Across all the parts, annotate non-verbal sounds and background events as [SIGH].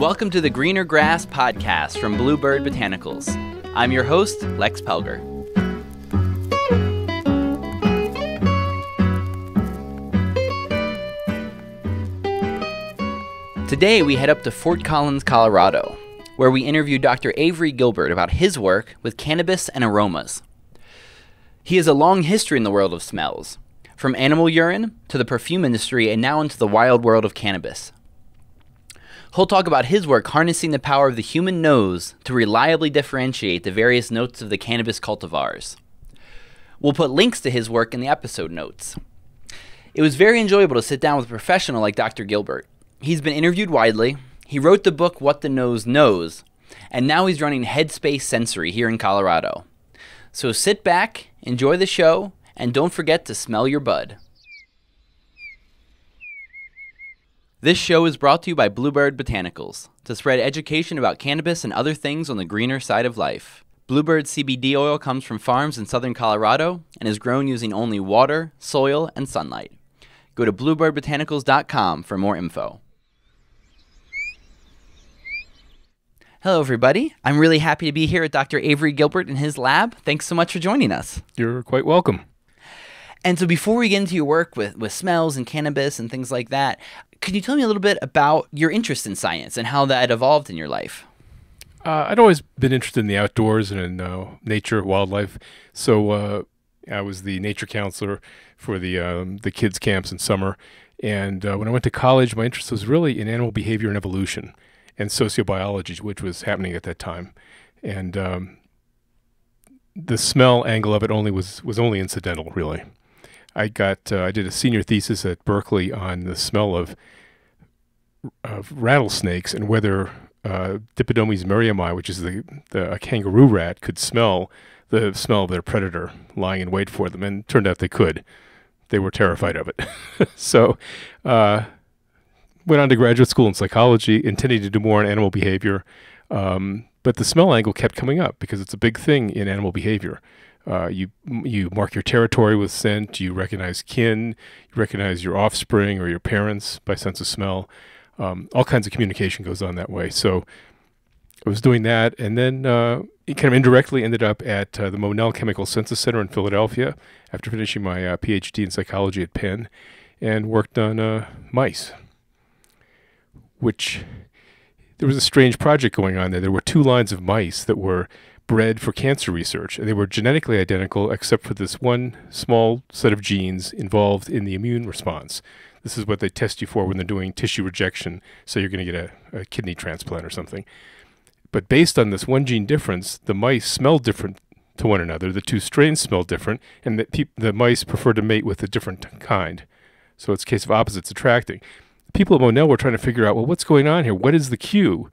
Welcome to the Greener Grass podcast from Bluebird Botanicals. I'm your host, Lex Pelger. Today, we head up to Fort Collins, Colorado, where we interview Dr. Avery Gilbert about his work with cannabis and aromas. He has a long history in the world of smells, from animal urine to the perfume industry and now into the wild world of cannabis. He'll talk about his work harnessing the power of the human nose to reliably differentiate the various notes of the cannabis cultivars. We'll put links to his work in the episode notes. It was very enjoyable to sit down with a professional like Dr. Gilbert. He's been interviewed widely, he wrote the book What the Nose Knows, and now he's running Headspace Sensory here in Colorado. So sit back, enjoy the show, and don't forget to smell your bud. This show is brought to you by Bluebird Botanicals to spread education about cannabis and other things on the greener side of life. Bluebird CBD oil comes from farms in southern Colorado and is grown using only water, soil, and sunlight. Go to bluebirdbotanicals.com for more info. Hello, everybody. I'm really happy to be here at Dr. Avery Gilbert in his lab. Thanks so much for joining us. You're quite welcome. And so, before we get into your work with, with smells and cannabis and things like that, could you tell me a little bit about your interest in science and how that evolved in your life? Uh, I'd always been interested in the outdoors and in uh, nature, wildlife. So uh, I was the nature counselor for the um, the kids camps in summer. And uh, when I went to college, my interest was really in animal behavior and evolution and sociobiology, which was happening at that time. And um, the smell angle of it only was was only incidental, really. I got uh, I did a senior thesis at Berkeley on the smell of of rattlesnakes and whether uh, Dipodomys merriami, which is the, the a kangaroo rat, could smell the smell of their predator lying in wait for them, and turned out they could. They were terrified of it. [LAUGHS] so, uh, went on to graduate school in psychology, intending to do more on animal behavior. Um, but the smell angle kept coming up because it's a big thing in animal behavior. Uh, you you mark your territory with scent. You recognize kin. You recognize your offspring or your parents by sense of smell. Um, all kinds of communication goes on that way. So I was doing that, and then uh, it kind of indirectly ended up at uh, the Monell Chemical Senses Center in Philadelphia after finishing my uh, PhD in psychology at Penn, and worked on uh, mice, which there was a strange project going on there. There were two lines of mice that were bred for cancer research, and they were genetically identical except for this one small set of genes involved in the immune response. This is what they test you for when they're doing tissue rejection, so you're going to get a, a kidney transplant or something. But based on this one gene difference, the mice smell different to one another. The two strains smell different, and the, the mice prefer to mate with a different kind. So it's a case of opposites attracting. People at Monell were trying to figure out, well, what's going on here? What is the cue?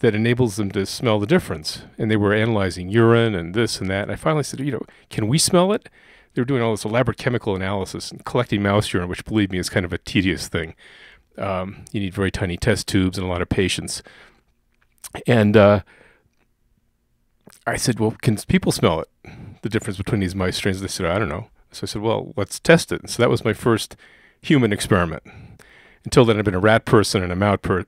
That enables them to smell the difference. And they were analyzing urine and this and that. And I finally said, you know, can we smell it? They were doing all this elaborate chemical analysis and collecting mouse urine, which, believe me, is kind of a tedious thing. Um, you need very tiny test tubes and a lot of patience. And uh, I said, well, can people smell it? The difference between these mice strains? They said, I don't know. So I said, well, let's test it. And so that was my first human experiment until then I'd been a rat person and a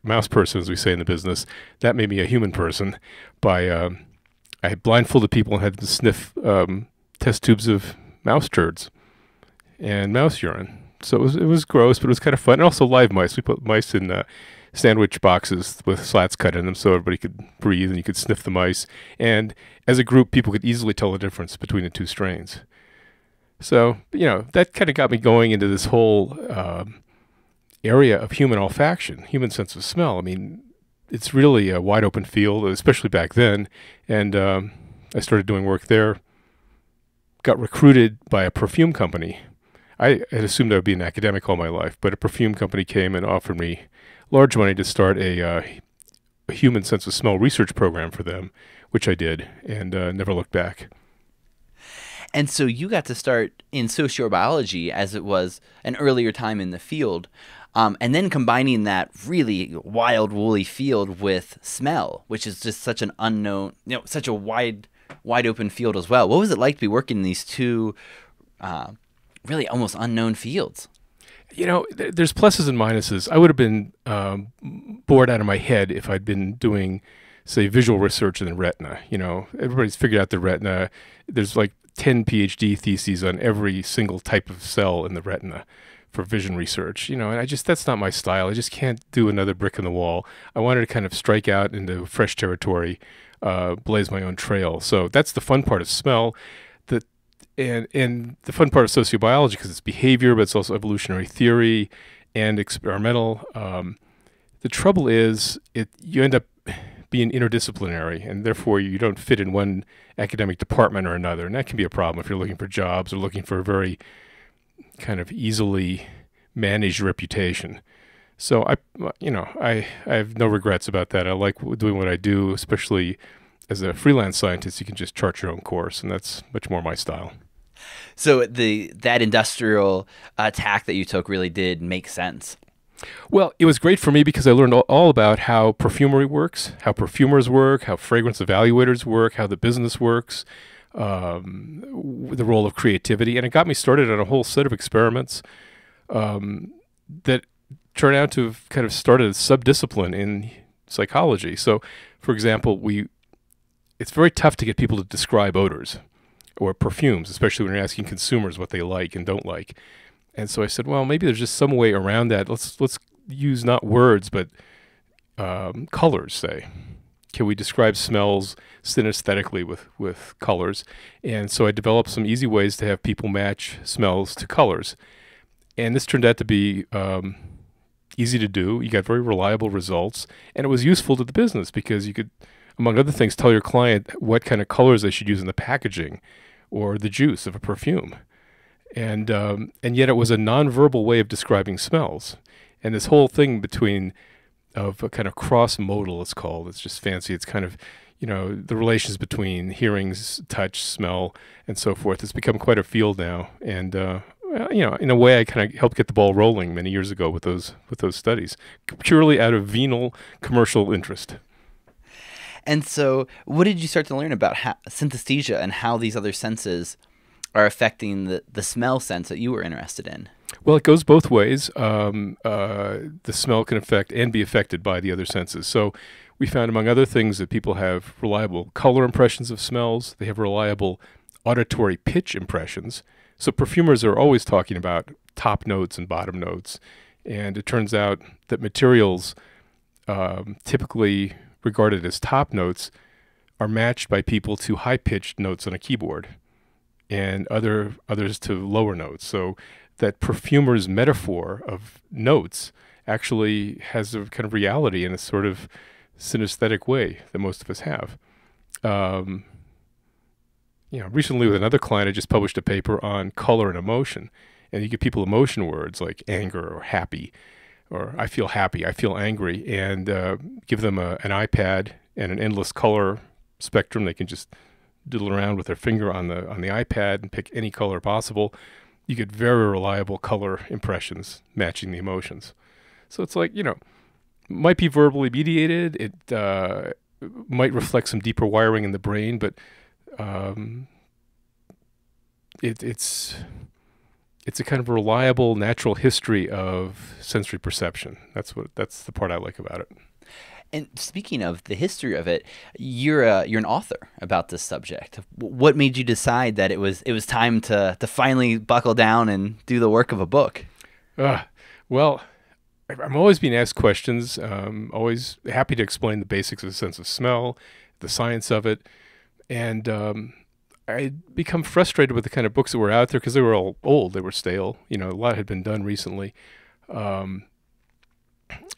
mouse person, as we say in the business. That made me a human person. By um, I blindfolded people and had them sniff um, test tubes of mouse turds and mouse urine. So it was it was gross, but it was kind of fun. And also live mice. We put mice in uh, sandwich boxes with slats cut in them, so everybody could breathe and you could sniff the mice. And as a group, people could easily tell the difference between the two strains. So you know that kind of got me going into this whole. Um, area of human olfaction, human sense of smell. I mean, it's really a wide open field, especially back then. And um, I started doing work there. Got recruited by a perfume company. I had assumed I would be an academic all my life, but a perfume company came and offered me large money to start a, uh, a human sense of smell research program for them, which I did and uh, never looked back. And so you got to start in sociobiology as it was an earlier time in the field. Um, and then combining that really wild woolly field with smell, which is just such an unknown, you know, such a wide, wide open field as well. What was it like to be working in these two uh, really almost unknown fields? you know, th- there's pluses and minuses. I would have been um, bored out of my head if I'd been doing, say, visual research in the retina. You know, everybody's figured out the retina. There's like 10 PhD theses on every single type of cell in the retina for vision research. You know, and I just that's not my style. I just can't do another brick in the wall. I wanted to kind of strike out into fresh territory, uh, blaze my own trail. So that's the fun part of smell. The and and the fun part of sociobiology because it's behavior, but it's also evolutionary theory and experimental. Um, the trouble is, it you end up being interdisciplinary, and therefore you don't fit in one academic department or another, and that can be a problem if you're looking for jobs or looking for a very kind of easily managed reputation. So I, you know, I I have no regrets about that. I like doing what I do, especially as a freelance scientist. You can just chart your own course, and that's much more my style. So the that industrial attack that you took really did make sense. Well, it was great for me because I learned all about how perfumery works, how perfumers work, how fragrance evaluators work, how the business works, um, the role of creativity, and it got me started on a whole set of experiments um, that turned out to have kind of started a subdiscipline in psychology. So, for example, we it's very tough to get people to describe odors or perfumes, especially when you're asking consumers what they like and don't like. And so I said, well, maybe there's just some way around that. Let's let's use not words but um, colors. Say, can we describe smells synesthetically with with colors? And so I developed some easy ways to have people match smells to colors. And this turned out to be um, easy to do. You got very reliable results, and it was useful to the business because you could, among other things, tell your client what kind of colors they should use in the packaging or the juice of a perfume. And, um, and yet it was a nonverbal way of describing smells. And this whole thing between of a kind of cross modal, it's called. It's just fancy. It's kind of, you know, the relations between hearings, touch, smell, and so forth. It's become quite a field now. And, uh, you know, in a way, I kind of helped get the ball rolling many years ago with those with those studies, purely out of venal commercial interest. And so, what did you start to learn about how, synesthesia and how these other senses are affecting the, the smell sense that you were interested in? Well, it goes both ways. Um, uh, the smell can affect and be affected by the other senses. So, we found, among other things, that people have reliable color impressions of smells. They have reliable auditory pitch impressions. So, perfumers are always talking about top notes and bottom notes. And it turns out that materials um, typically regarded as top notes are matched by people to high pitched notes on a keyboard and other others to lower notes. So that perfumer's metaphor of notes actually has a kind of reality and a sort of synesthetic way that most of us have. Um, you know, recently with another client, I just published a paper on color and emotion, and you give people emotion words like anger or happy, or I feel happy, I feel angry, and uh, give them a, an iPad and an endless color spectrum. They can just diddle around with their finger on the on the iPad and pick any color possible. You get very reliable color impressions matching the emotions. So it's like you know, might be verbally mediated. It uh, might reflect some deeper wiring in the brain, but um, it, it's it's a kind of reliable natural history of sensory perception. That's what that's the part I like about it. And speaking of the history of it, you're a, you're an author about this subject. What made you decide that it was it was time to to finally buckle down and do the work of a book? Uh, well, I'm always being asked questions. Um, always happy to explain the basics of the sense of smell, the science of it, and um, I become frustrated with the kind of books that were out there because they were all old, they were stale. You know, a lot had been done recently. Um,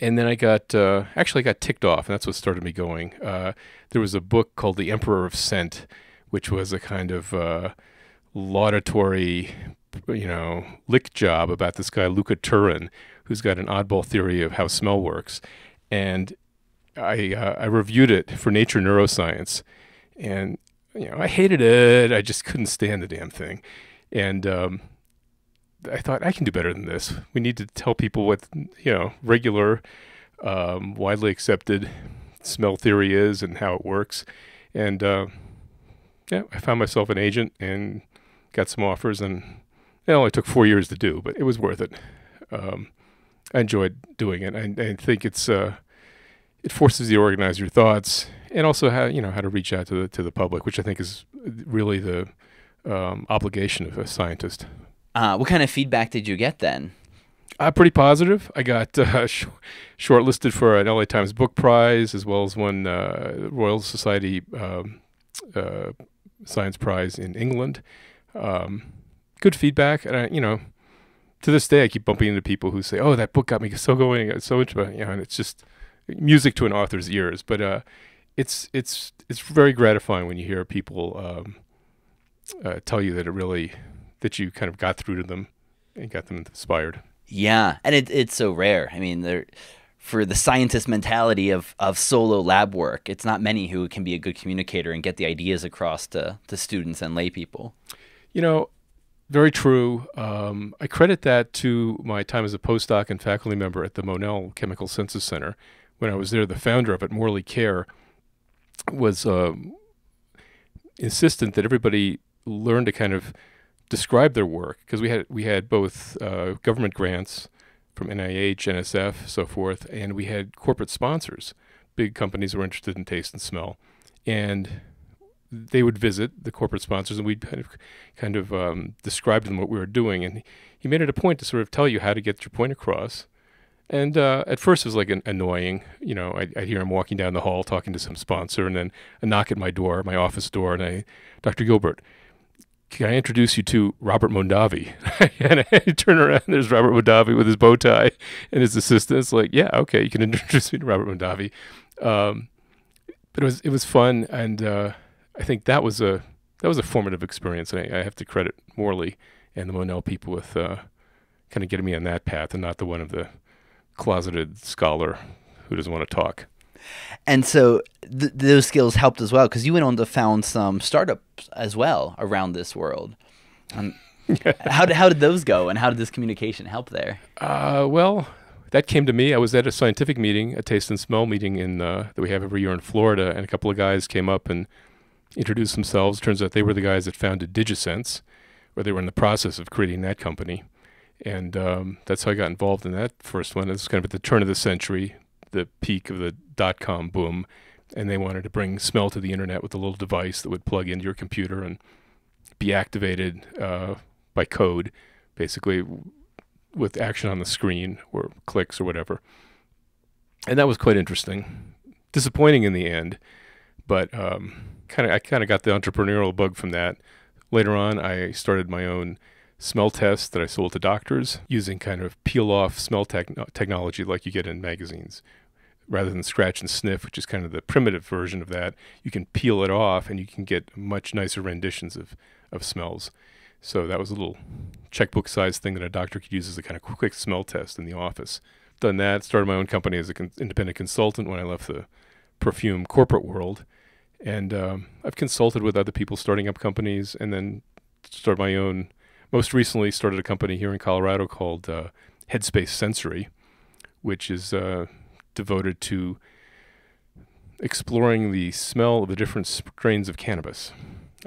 and then I got uh, actually I got ticked off, and that's what started me going. Uh, there was a book called The Emperor of Scent, which was a kind of uh, laudatory, you know, lick job about this guy Luca Turin, who's got an oddball theory of how smell works, and I uh, I reviewed it for Nature Neuroscience, and you know, I hated it. I just couldn't stand the damn thing. And um, I thought I can do better than this. We need to tell people what you know regular, um, widely accepted smell theory is and how it works. And uh, yeah, I found myself an agent and got some offers, and it only took four years to do, but it was worth it. Um, I enjoyed doing it. I, I think it's uh, it forces you to organize your thoughts and also how you know how to reach out to the to the public, which I think is really the um, obligation of a scientist. Uh, what kind of feedback did you get then? Uh, pretty positive. I got uh, [LAUGHS] sh- shortlisted for an LA Times Book Prize as well as one uh, Royal Society um, uh, Science Prize in England. Um, good feedback, and I, you know, to this day, I keep bumping into people who say, "Oh, that book got me [LAUGHS] so going, got so much," you know, and it's just music to an author's ears. But uh, it's it's it's very gratifying when you hear people um, uh, tell you that it really that you kind of got through to them and got them inspired. Yeah, and it, it's so rare. I mean, there for the scientist mentality of, of solo lab work, it's not many who can be a good communicator and get the ideas across to, to students and lay people. You know, very true. Um, I credit that to my time as a postdoc and faculty member at the Monell Chemical Senses Center. When I was there, the founder of it, Morley Kare, was um, insistent that everybody learn to kind of describe their work because we had we had both uh, government grants from NIH, NSF, so forth, and we had corporate sponsors. Big companies were interested in taste and smell, and they would visit the corporate sponsors, and we'd kind of kind of um, describe to them what we were doing. And he made it a point to sort of tell you how to get your point across. And uh, at first, it was like an annoying. You know, I'd, I'd, hear him walking down the hall talking to some sponsor, and then a knock at my door, my office door, and I, Dr. Gilbert, can I introduce you to Robert Mondavi? [LAUGHS] and I [LAUGHS] turn around, there's Robert Mondavi with his bow tie and his assistant. It's like, yeah, okay, you can [LAUGHS] introduce me to Robert Mondavi. Um, but it was it was fun, and uh, I think that was a that was a formative experience, and I, I have to credit Morley and the Monell people with uh, kind of getting me on that path, and not the one of the closeted scholar who doesn't want to talk. And so th- those skills helped as well because you went on to found some startups as well around this world. Um, [LAUGHS] how did how did those go, and how did this communication help there? Uh, well, that came to me. I was at a scientific meeting, a taste and smell meeting in uh, that we have every year in Florida, and a couple of guys came up and introduced themselves. Turns out they were the guys that founded DigiScents, or they were in the process of creating that company, and um, that's how I got involved in that first one. It was kind of at the turn of the century, the peak of the dot com boom, and they wanted to bring smell to the internet with a little device that would plug into your computer and be activated uh, by code, basically with action on the screen or clicks or whatever. And that was quite interesting. Disappointing in the end, but um, kind of I kind of got the entrepreneurial bug from that. Later on, I started my own smell test that I sold to doctors using kind of peel off smell technology like you get in magazines rather than scratch and sniff, which is kind of the primitive version of that, you can peel it off and you can get much nicer renditions of, of smells. So that was a little checkbook sized thing that a doctor could use as a kind of quick smell test in the office. Done that, started my own company as an con- independent consultant when I left the perfume corporate world. And um, I've consulted with other people starting up companies and then started my own. Most recently, started a company here in Colorado called uh, Headspace Sensory, which is uh, devoted to exploring the smell of the different strains of cannabis,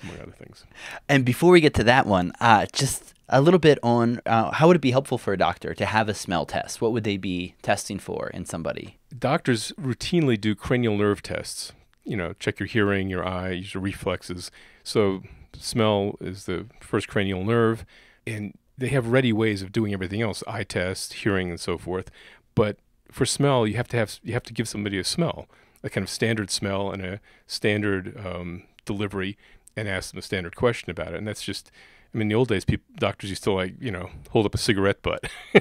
among other things. And before we get to that one, uh, just a little bit on uh, how would it be helpful for a doctor to have a smell test? What would they be testing for in somebody? Doctors routinely do cranial nerve tests. You know, check your hearing, your eye, your reflexes. So, smell is the first cranial nerve, and they have ready ways of doing everything else eye test, hearing, and so forth. But for smell, you have to have you have to give somebody a smell, a kind of standard smell and a standard um, delivery, and ask them a standard question about it. And that's just, I mean, in the old days, people, doctors used to like you know hold up a cigarette butt. [LAUGHS]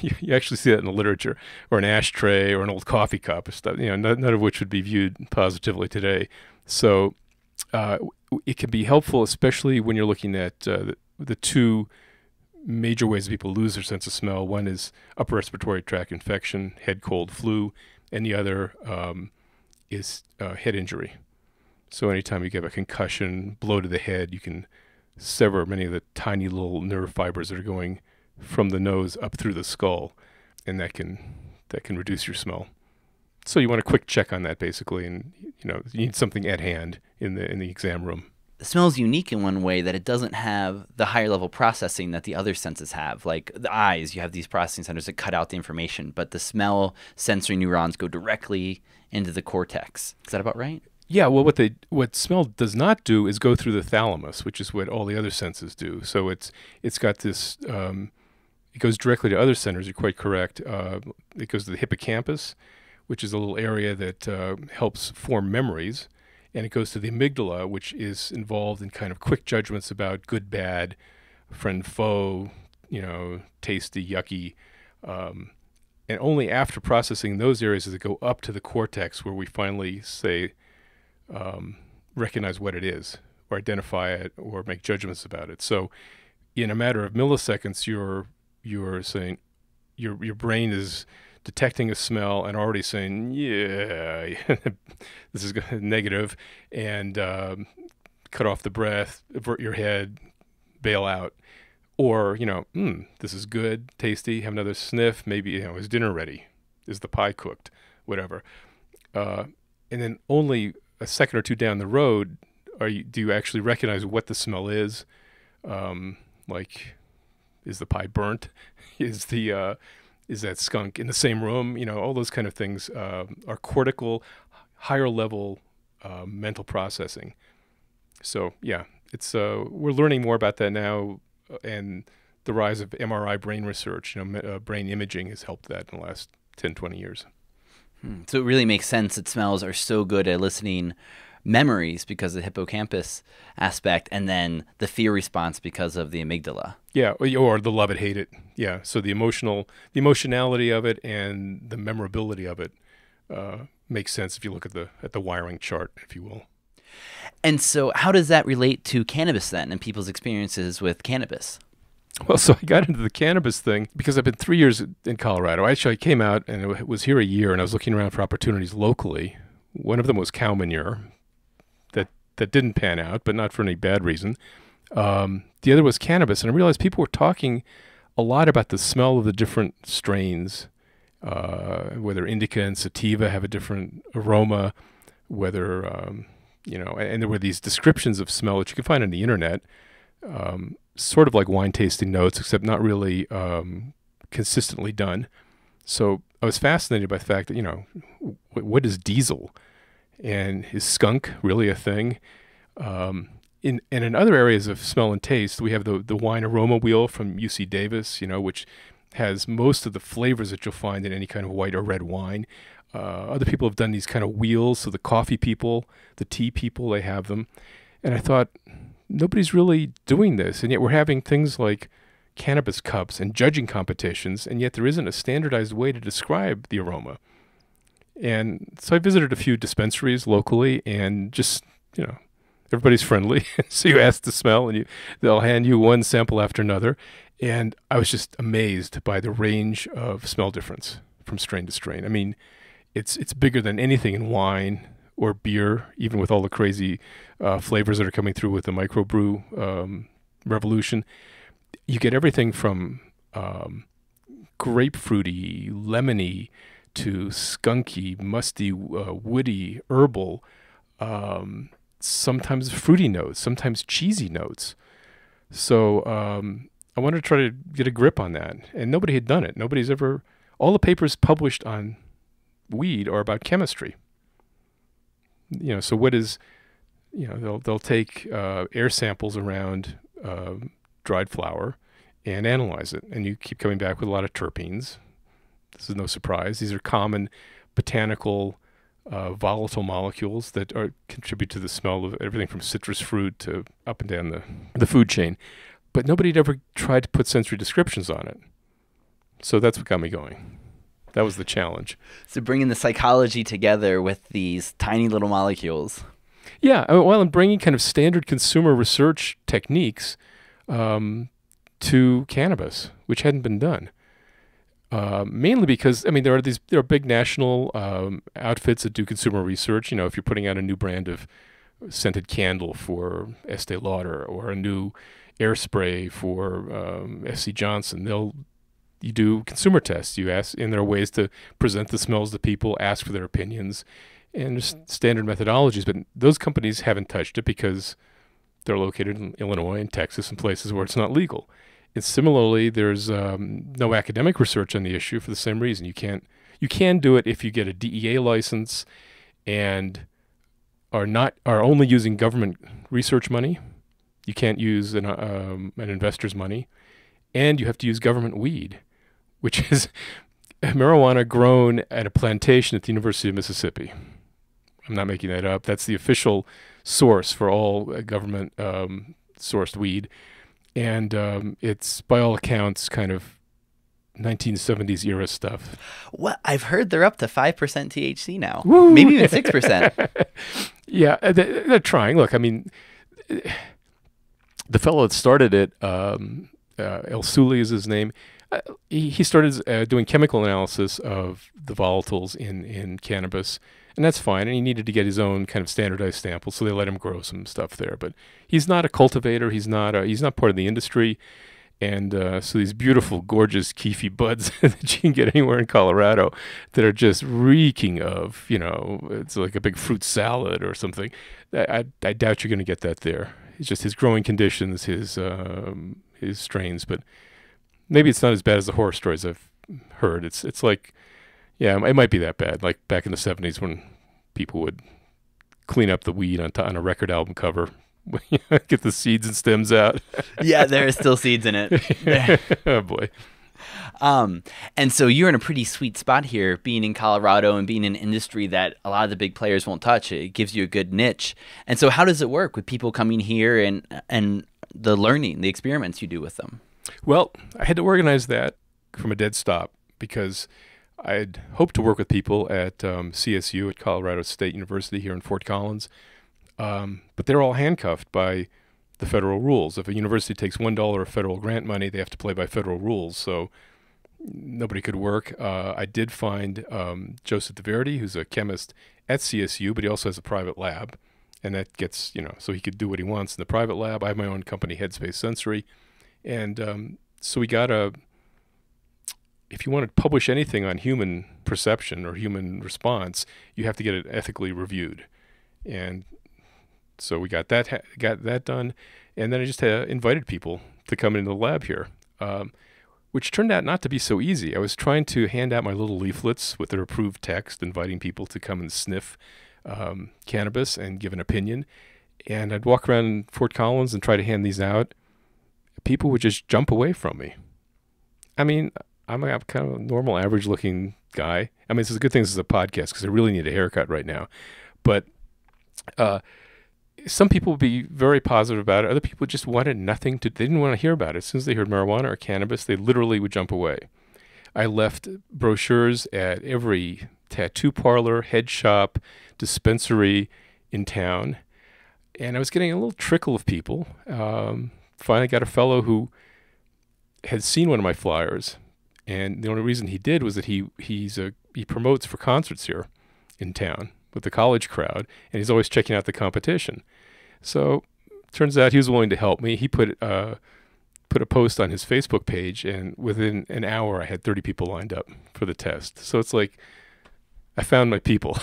you, you, actually see that in the literature, or an ashtray, or an old coffee cup, or stuff. You know, none, none of which would be viewed positively today. So uh, it can be helpful, especially when you're looking at uh, the, the two major ways people lose their sense of smell. One is upper respiratory tract infection, head cold, flu, and the other um, is uh, head injury. So anytime you get a concussion, blow to the head, you can sever many of the tiny little nerve fibers that are going from the nose up through the skull, and that can that can reduce your smell. So you want a quick check on that basically, and you know you need something at hand in the in the exam room. smells unique in one way that it doesn't have the higher level processing that the other senses have. Like the eyes, you have these processing centers that cut out the information, but the smell sensory neurons go directly into the cortex. Is that about right? Yeah, well, what they what smell does not do is go through the thalamus, which is what all the other senses do. So it's it's got this. Um, it goes directly to other centers. You're quite correct. Uh, it goes to the hippocampus, which is a little area that uh, helps form memories, and it goes to the amygdala, which is involved in kind of quick judgments about good, bad, friend, foe, you know, tasty, yucky. Um, and only after processing those areas does it go up to the cortex, where we finally say um, recognize what it is or identify it or make judgments about it. So, in a matter of milliseconds, you're you're saying your your brain is detecting a smell and already saying, "Yeah, [LAUGHS] this is [LAUGHS] negative," and um, cut off the breath, avert your head, bail out, or you know, mm, this is good, tasty. Have another sniff. Maybe you know, is dinner ready? Is the pie cooked? Whatever. Uh, and then only a second or two down the road, are you do you actually recognize what the smell is? Um, like, is the pie burnt? [LAUGHS] is the uh, is that skunk in the same room? You know, all those kind of things uh, are cortical, higher level uh, mental processing. So yeah, it's uh, we're learning more about that now, uh, and the rise of MRI brain research, you know, uh, brain imaging has helped that in the last 10, 20 years. Hmm. So it really makes sense that smells are so good at eliciting memories because of the hippocampus aspect, and then the fear response because of the amygdala. Yeah, or the love it, hate it. Yeah, so the emotional, the emotionality of it, and the memorability of it uh, makes sense if you look at the at the wiring chart, if you will. And so, how does that relate to cannabis then, and people's experiences with cannabis? Well, so I got into the cannabis thing because I've been three years in Colorado. Actually, I came out and was here a year, and I was looking around for opportunities locally. One of them was cow manure, that that didn't pan out, but not for any bad reason. Um, the other was cannabis, and I realized people were talking a lot about the smell of the different strains, uh, whether indica and sativa have a different aroma, whether um, you know, and, there were these descriptions of smell that you can find on the internet. Um, sort of like wine tasting notes, except not really um, consistently done. So I was fascinated by the fact that you know what is diesel, and is skunk really a thing? Um, in and in other areas of smell and taste, we have the the wine aroma wheel from UC Davis, you know, which has most of the flavors that you'll find in any kind of white or red wine. Uh, other people have done these kind of wheels, so the coffee people, the tea people, they have them, and I thought nobody's really doing this, and yet we're having things like cannabis cups and judging competitions, and yet there isn't a standardized way to describe the aroma. And so I visited a few dispensaries locally, and just you know, everybody's friendly, [LAUGHS] so you ask to smell, and you they'll hand you one sample after another, and I was just amazed by the range of smell difference from strain to strain. I mean, it's it's bigger than anything in wine or beer, even with all the crazy uh, flavors that are coming through with the microbrew um, revolution. You get everything from um, grapefruity, lemony, to skunky, musty, uh, woody, herbal, um, sometimes fruity notes, sometimes cheesy notes. So um, I wanted to try to get a grip on that, and nobody had done it. Nobody's ever. All the papers published on weed are about chemistry you know, so what is, you know, they'll they'll take uh, air samples around uh, dried flower and analyze it, and you keep coming back with a lot of terpenes. This is no surprise. These are common botanical uh, volatile molecules that are, contribute to the smell of everything from citrus fruit to up and down the, the food chain. But nobody had ever tried to put sensory descriptions on it. So that's what got me going that was the challenge. So bringing the psychology together with these tiny little molecules. Yeah, uh, well, and bringing kind of standard consumer research techniques um, to cannabis, which hadn't been done. Uh, mainly because I mean there are these there are big national um, outfits that do consumer research. You know, if you're putting out a new brand of scented candle for Estee Lauder or a new air spray for um, SC Johnson, they'll you do consumer tests. You ask, and there are ways to present the smells to people, ask for their opinions, and just standard methodologies. But those companies haven't touched it because they're located in Illinois and Texas and places where it's not legal. And similarly, there's um, no academic research on the issue for the same reason. You can't you can do it if you get a DEA license and are not are only using government research money. You can't use an, um, an investor's money, and you have to use government weed, which is [LAUGHS] marijuana grown at a plantation at the University of Mississippi. I'm not making that up. That's the official source for all uh, government um, sourced weed, and um, it's by all accounts kind of 1970s era stuff. Well, I've heard they're up to five percent THC now, Woo! maybe even [LAUGHS] six percent. [LAUGHS] Yeah, uh, they- they're trying. Look, I mean, [SIGHS] the fellow that started it, um, uh, ElSohly is his name. Uh, he, he started uh, doing chemical analysis of the volatiles in, in cannabis, and that's fine. And he needed to get his own kind of standardized sample, so they let him grow some stuff there. But he's not a cultivator. He's not. A, he's not part of the industry. And uh, so these beautiful, gorgeous keefy buds [LAUGHS] that you can get anywhere in Colorado that are just reeking of, you know, it's like a big fruit salad or something. I, I, I doubt you're going to get that there. It's just his growing conditions, his um, his strains, but maybe it's not as bad as the horror stories I've heard. It's it's like, yeah, it might be that bad. Like back in the '70s when people would clean up the weed on, t- on a record album cover, [LAUGHS] get the seeds and stems out. [LAUGHS] yeah, there are still seeds in it. [LAUGHS] oh boy. Um, and so you're in a pretty sweet spot here, being in Colorado and being in an industry that a lot of the big players won't touch. It gives you a good niche. And so, how does it work with people coming here and and the learning, the experiments you do with them? Well, I had to organize that from a dead stop because I'd hoped to work with people at um, CSU at Colorado State University here in Fort Collins, um, but they're all handcuffed by the federal rules. If a university takes one dollar of federal grant money, they have to play by federal rules. So nobody could work. Uh, I did find um, Joseph DeVerdi, who's a chemist at CSU, but he also has a private lab, and that gets you know so he could do what he wants in the private lab. I have my own company, Headspace Sensory, and um, so we got a. If you want to publish anything on human perception or human response, you have to get it ethically reviewed, and so we got that got that done, and then I just uh, invited people to come into the lab here, um, which turned out not to be so easy. I was trying to hand out my little leaflets with their approved text, inviting people to come and sniff um, cannabis and give an opinion, and I'd walk around Fort Collins and try to hand these out. People would just jump away from me. I mean, I'm a kind of a normal, average-looking guy. I mean, it's a good thing this is a podcast because I really need a haircut right now, but. Uh, some people would be very positive about it. Other people just wanted nothing to, they didn't want to hear about it. As soon as they heard marijuana or cannabis, they literally would jump away. I left brochures at every tattoo parlor, head shop, dispensary in town. And I was getting a little trickle of people. Um, finally got a fellow who had seen one of my flyers. And the only reason he did was that he, he's a, he promotes for concerts here in town with the college crowd, and he's always checking out the competition. So turns out he was willing to help me. He put uh, put a post on his Facebook page, and within an hour, I had 30 people lined up for the test. So it's like I found my people,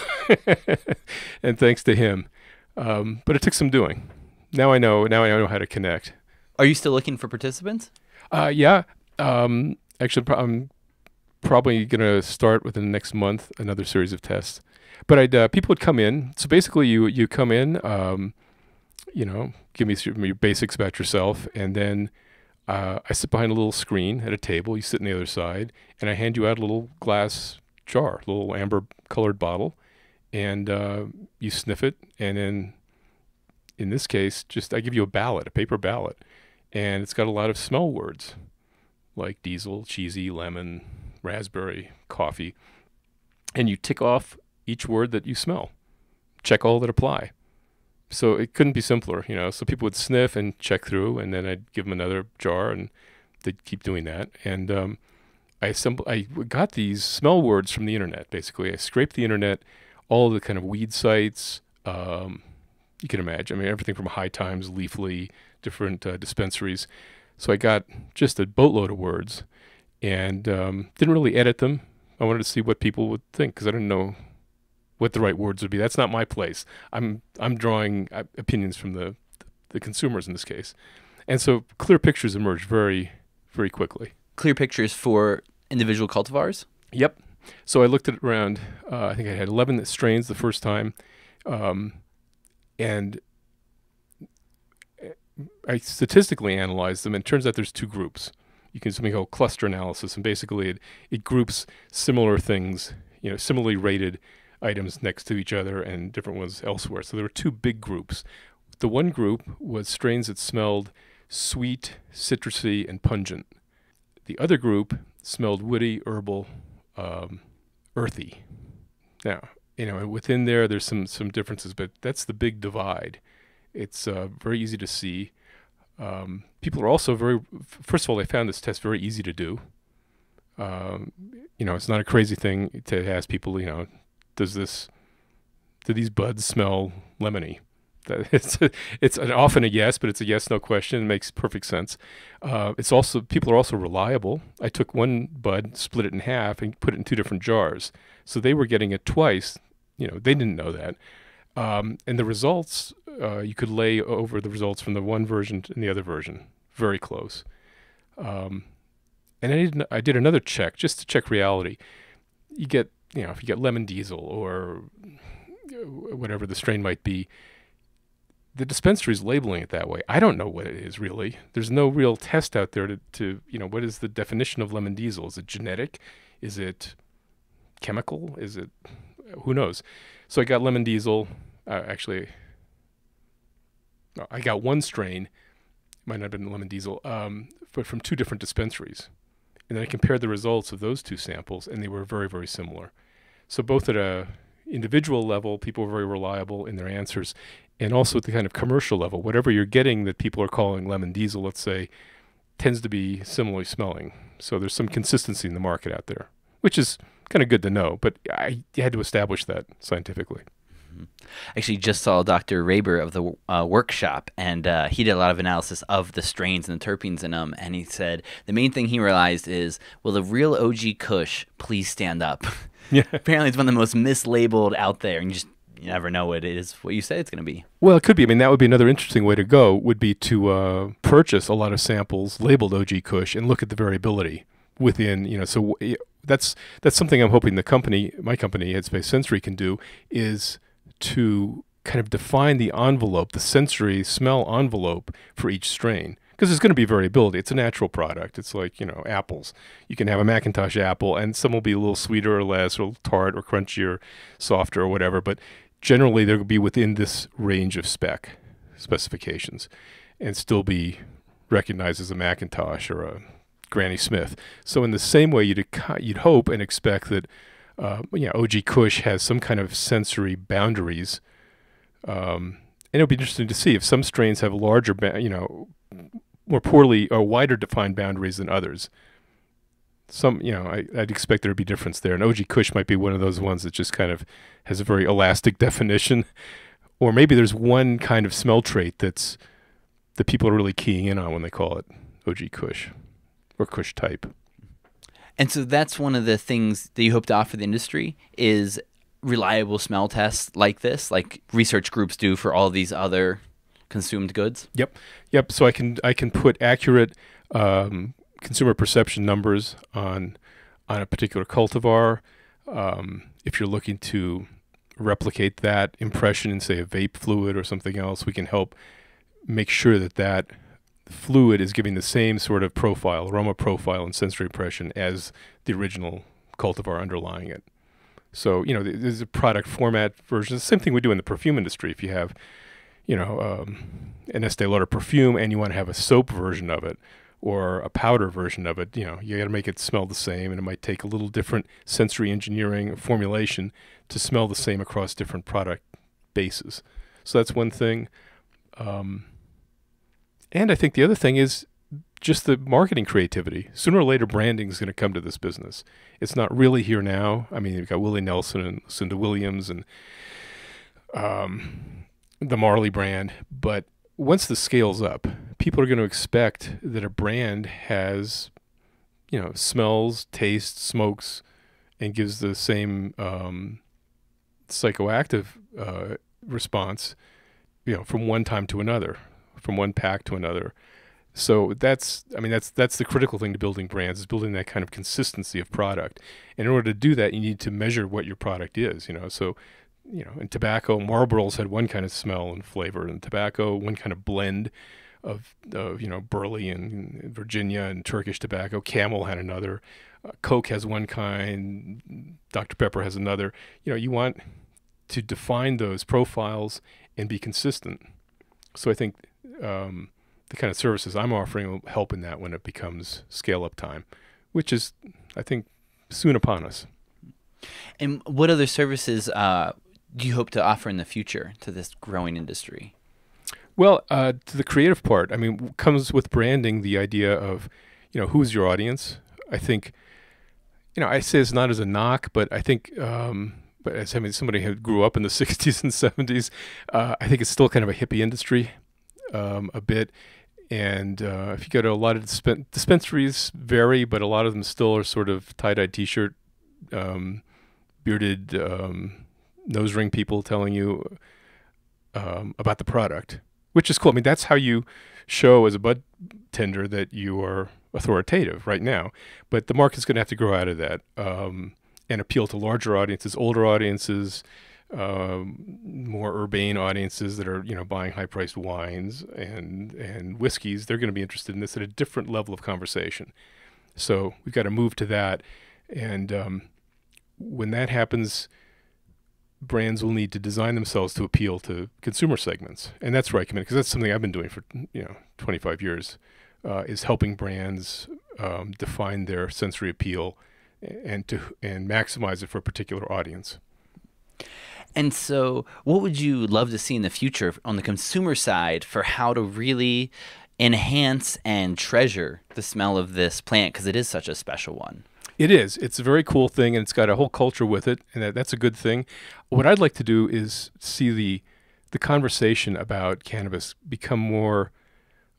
[LAUGHS] and thanks to him. Um, but it took some doing. Now I know. Now I know how to connect. Are you still looking for participants? Uh, yeah. Um, actually, I'm probably going to start within the next month another series of tests. But I'd, uh, people would come in. So basically, you you come in, um, you know, give me some, your basics about yourself, and then uh, I sit behind a little screen at a table. You sit on the other side, and I hand you out a little glass jar, a little amber colored bottle, and uh, you sniff it, and then in this case, just I give you a ballot, a paper ballot, and it's got a lot of smell words like diesel, cheesy, lemon, raspberry, coffee, and you tick off each word that you smell. Check all that apply. So it couldn't be simpler, you know. So people would sniff and check through, and then I'd give them another jar, and they'd keep doing that. And um, I assemble, I got these smell words from the internet. Basically, I scraped the internet, all the kind of weed sites. Um, you can imagine. I mean, everything from High Times, Leafly, different uh, dispensaries. So I got just a boatload of words, and um, didn't really edit them. I wanted to see what people would think because I didn't know what the right words would be. That's not my place. I'm I'm drawing opinions from the the consumers in this case. And so clear pictures emerged very, very quickly. Clear pictures for individual cultivars? Yep. So I looked at around, uh, I think I had 11 strains the first time. Um, and I statistically analyzed them, and it turns out there's two groups. You can something called cluster analysis, and basically it, it groups similar things, you know, similarly rated items next to each other and different ones elsewhere. So there were two big groups. The one group was strains that smelled sweet, citrusy, and pungent. The other group smelled woody, herbal, um, earthy. Now, you know, within there, there's some some differences, but that's the big divide. It's uh, very easy to see. Um, people are also very. First of all, they found this test very easy to do. Um, you know, it's not a crazy thing to ask people. You know, does this, do these buds smell lemony? [LAUGHS] It's a, it's an, often a yes, but it's a yes no question. It makes perfect sense. Uh, it's also people are also reliable. I took one bud, split it in half, and put it in two different jars, so they were getting it twice. You know, they didn't know that. Um, and the results, uh, you could lay over the results from the one version and the other version, very close. Um, and I did, I did another check just to check reality. You get, you know, if you get lemon diesel or whatever the strain might be, the dispensary is labeling it that way. I don't know what it is really. There's no real test out there to, to you know, what is the definition of lemon diesel? Is it genetic? Is it chemical? Is it, who knows? So I got lemon diesel. Uh, actually, I got one strain, might not have been lemon diesel, um, but from two different dispensaries. And then I compared the results of those two samples, and they were very, very similar. So both at a individual level, people were very reliable in their answers, and also at the kind of commercial level, whatever you're getting that people are calling lemon diesel, let's say, tends to be similarly smelling. So there's some consistency in the market out there, which is kind of good to know. But I had to establish that scientifically. Mm-hmm. Actually, just saw Dr. Raber of the uh, Werc Shop, and uh, he did a lot of analysis of the strains and the terpenes in them. And he said the main thing he realized is, will the real OG Kush please stand up? Yeah. [LAUGHS] Apparently, it's one of the most mislabeled out there, and you just you never know what it is what you say it's going to be. Well, it could be. I mean, that would be another interesting way to go. Would be to uh, purchase a lot of samples labeled OG Kush and look at the variability within. You know, so that's that's something I'm hoping the company, my company, Headspace Sensory, can do is to kind of define the envelope, the sensory smell envelope for each strain because there's going to be variability. It's a natural product. It's like you know apples. You can have a McIntosh apple, and some will be a little sweeter or less, or tart or crunchier, softer or whatever. But generally they'll be within this range of spec specifications and still be recognized as a McIntosh or a Granny Smith. So in the same way, you'd you'd hope and expect that uh, you know OG Kush has some kind of sensory boundaries, um, and it'll be interesting to see if some strains have larger, you know, more poorly or wider defined boundaries than others some you know I, would expect there to be difference there. And OG Kush might be one of those ones that just kind of has a very elastic [LAUGHS] definition, or maybe there's one kind of smell trait that's that people are really keying in on when they call it OG Kush or Kush type. And so that's one of the things that you hope to offer the industry is reliable smell tests like this, like research groups do for all these other consumed goods. Yep, yep. So I can I can put accurate um, consumer perception numbers on on a particular cultivar. Um, if you're looking to replicate that impression in, say, a vape fluid or something else, we can help make sure that that fluid is giving the same sort of profile, aroma profile, and sensory impression as the original cultivar underlying it. So, you know, there's a product format version. Same thing we do in the perfume industry. If you have, you know, um, an Estee Lauder perfume and you want to have a soap version of it, or a powder version of it, you know, you got to make it smell the same, and it might take a little different sensory engineering formulation to smell the same across different product bases. So that's one thing. Um, and I think the other thing is just the marketing creativity. Sooner or later, branding is going to come to this business. It's not really here now. I mean, you've got Willie Nelson and Lucinda Williams and um, the Marley brand, but once the scale's up, people are going to expect that a brand has, you know, smells, tastes, smokes, and gives the same um, psychoactive uh, response, you know, from one time to another, from one pack to another. So that's I mean that's that's the critical thing to building brands is building that kind of consistency of product. And in order to do that, you need to measure what your product is. You know, so you know, in tobacco, Marlboros had one kind of smell and flavor, and tobacco one kind of blend of, of you know Burley and Virginia and Turkish tobacco. Camel had another. Uh, Coke has one kind. Dr Pepper has another. You know, you want to define those profiles and be consistent. So I think um, the kind of services I'm offering will help in that when it becomes scale up time, which is I think soon upon us. And what other services uh, do you hope to offer in the future to this growing industry? Well, uh, to the creative part, I mean, comes with branding the idea of, you know, who's your audience. I think, you know, I say it's not as a knock, but I think, um, but as having somebody who grew up in the [LAUGHS] '60s and '70s, uh, I think it's still kind of a hippie industry, um, a bit. And uh, if you go to a lot of disp- dispensaries, vary, but a lot of them still are sort of tie-dye T-shirt, um, bearded um, nose ring people telling you um, about the product which is cool. I mean, that's how you show as a bud tender that you are authoritative right now. But the market's going to have to grow out of that um, and appeal to larger audiences, older audiences, um, more urbane audiences that are you know buying high-priced wines and and whiskeys. They're going to be interested in this at a different level of conversation. So we've got to move to that, and um, when that happens brands will need to design themselves to appeal to consumer segments, and that's where I come in because that's something I've been doing for you know 25 years, uh, is helping brands um, define their sensory appeal and to and maximize it for a particular audience. And so, what would you love to see in the future on the consumer side for how to really enhance and treasure the smell of this plant because it is such a special one? It is. It's a very cool thing, and it's got a whole culture with it, and that, that's a good thing. What I'd like to do is see the the conversation about cannabis become more,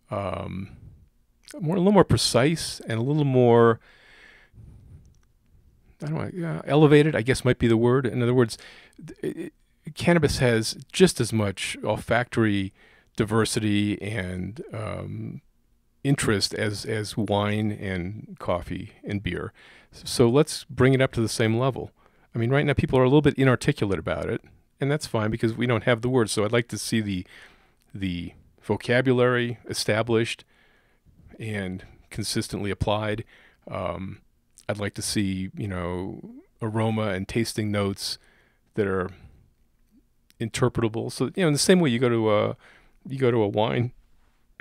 um, more a little more precise and a little more. I don't know, yeah, elevated. I guess might be the word. In other words, it, cannabis has just as much olfactory diversity and um, interest as as wine and coffee and beer. So let's bring it up to the same level. I mean, right now people are a little bit inarticulate about it, and that's fine because we don't have the words. So I'd like to see the the vocabulary established and consistently applied. Um, I'd like to see you know aroma and tasting notes that are interpretable. So you know, in the same way you go to a you go to a wine,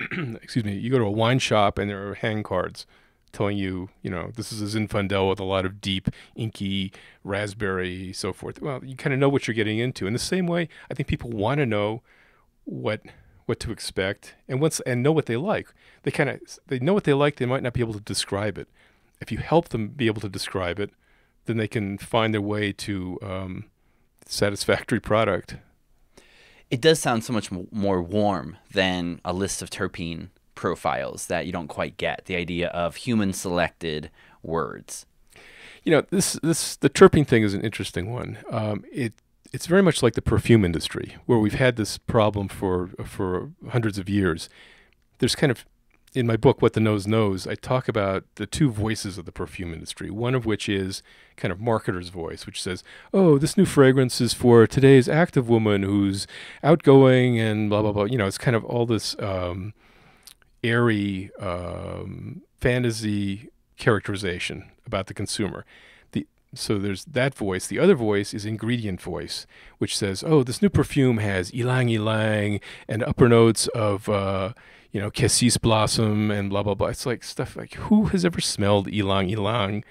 [CLEARS THROAT] excuse me, you go to a wine shop and there are hand cards telling you, you know, this is a Zinfandel with a lot of deep, inky raspberry, so forth. Well, you kind of know what you're getting into. In the same way, I think people want to know what what to expect and once and know what they like. They kind of they know what they like. They might not be able to describe it. If you help them be able to describe it, then they can find their way to um, satisfactory product. It does sound so much more warm than a list of terpene profiles that you don't quite get. The idea of human selected words. You know, this this the terpene thing is an interesting one. Um, it it's very much like the perfume industry, where we've had this problem for for hundreds of years. There's kind of in my book, What the Nose Knows, I talk about the two voices of the perfume industry. One of which is kind of marketer's voice, which says, "Oh, this new fragrance is for today's active woman who's outgoing and blah blah blah." You know, it's kind of all this um, airy um, fantasy characterization about the consumer. The, so there's that voice. The other voice is ingredient voice, which says, "Oh, this new perfume has ylang ylang and upper notes of uh, you know cassis blossom and blah blah blah." It's like stuff like who has ever smelled ylang ylang?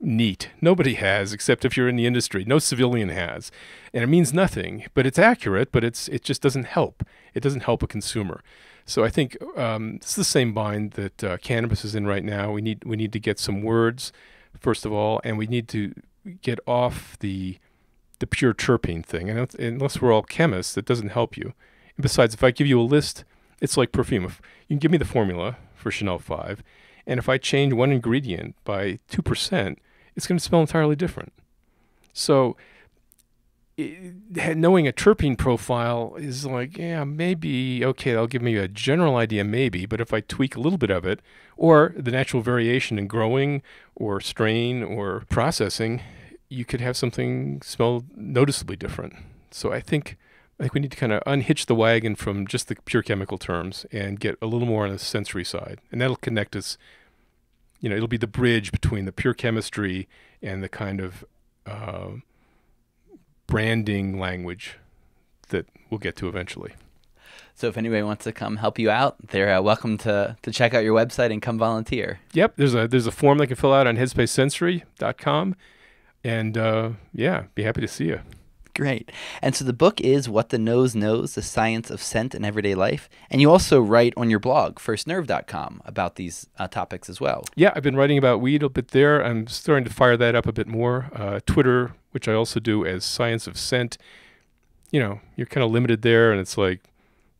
Neat. Nobody has, except if you're in the industry. No civilian has, and it means nothing. But it's accurate. But it's it just doesn't help. It doesn't help a consumer. So I think um, it's the same bind that uh, cannabis is in right now. We need we need to get some words first of all, and we need to get off the the pure terpene thing. And unless we're all chemists, that doesn't help you. And besides, if I give you a list, it's like perfume. If you can give me the formula for Chanel Five, and if I change one ingredient by two percent, it's going to smell entirely different. So it, knowing a terpene profile is like, yeah, maybe, okay, that'll give me a general idea, maybe, but if I tweak a little bit of it, or the natural variation in growing or strain or processing, you could have something smell noticeably different. So I think I think we need to kind of unhitch the wagon from just the pure chemical terms and get a little more on the sensory side, and that'll connect us. You know, it'll be the bridge between the pure chemistry and the kind of uh, branding language that we'll get to eventually. So if anybody wants to come help you out, they're uh, welcome to to check out your website and come volunteer. Yep, there's a there's a form they can fill out on headspacesensory.com, and uh, yeah, be happy to see you. Great. And so the book is What the Nose Knows The Science of Scent in Everyday Life. And you also write on your blog, firstnerve.com, about these uh, topics as well. Yeah, I've been writing about weed a bit there. I'm starting to fire that up a bit more. Uh, Twitter, which I also do as Science of Scent. You know, you're kind of limited there, and it's like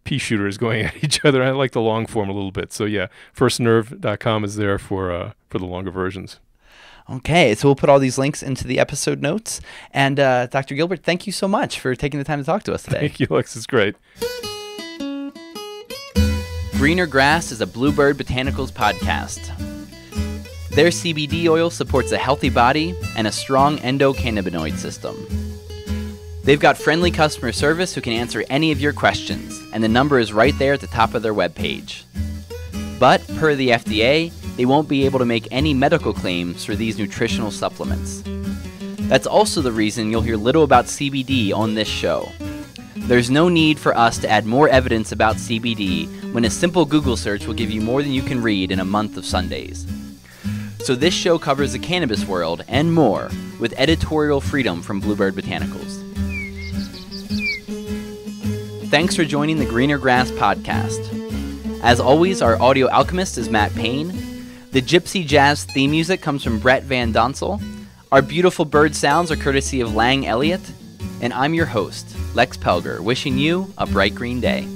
pea shooters [LAUGHS] going at each other. I like the long form a little bit. So yeah, firstnerve.com is there for uh, for the longer versions. Okay, so we'll put all these links into the episode notes. And uh, Dr. Gilbert, thank you so much for taking the time to talk to us today. Thank you, Lex. It's great. Greener Grass is a Bluebird Botanicals podcast. Their CBD oil supports a healthy body and a strong endocannabinoid system. They've got friendly customer service who can answer any of your questions, and the number is right there at the top of their webpage. But, per the FDA, they won't be able to make any medical claims for these nutritional supplements. That's also the reason you'll hear little about CBD on this show. There's no need for us to add more evidence about CBD when a simple Google search will give you more than you can read in a month of Sundays. So, this show covers the cannabis world and more with editorial freedom from Bluebird Botanicals. Thanks for joining the Greener Grass podcast. As always, our audio alchemist is Matt Payne, the Gypsy Jazz theme music comes from Brett Van Donsel. Our beautiful bird sounds are courtesy of Lang Elliott. And I'm your host, Lex Pelger, wishing you a bright green day.